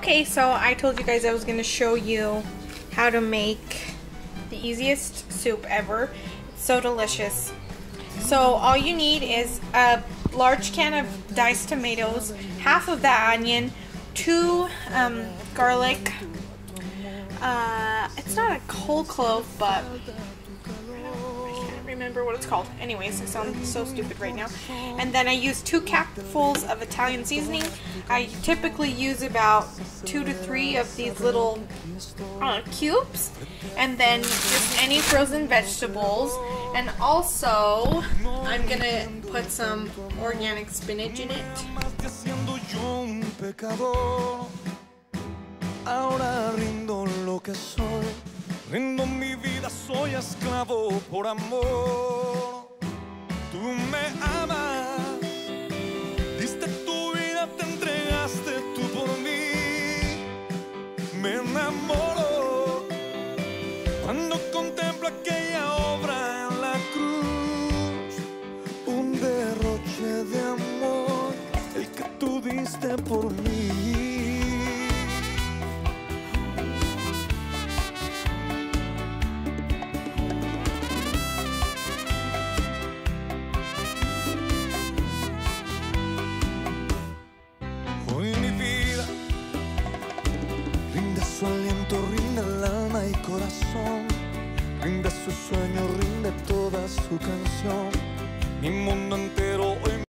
Okay, so I told you guys I was going to show you how to make the easiest soup ever. It's so delicious. So all you need is a large can of diced tomatoes, half of that onion, two um, garlic. Uh, it's not a whole clove, but remember what it's called. Anyways, I sound so stupid right now. And then I use two capfuls of Italian seasoning. I typically use about two to three of these little uh, cubes. And then just any frozen vegetables. And also, I'm gonna put some organic spinach in it. Esclavo por amor. Tú me amas, diste tu vida, te entregaste tú por mí. Me enamoro cuando contemplo aquella obra en la cruz. Un derroche de amor, el que tú diste por mí. Su aliento, rinde el alma y corazón. Rinde su sueño, rinde toda su canción. Mi mundo entero hoy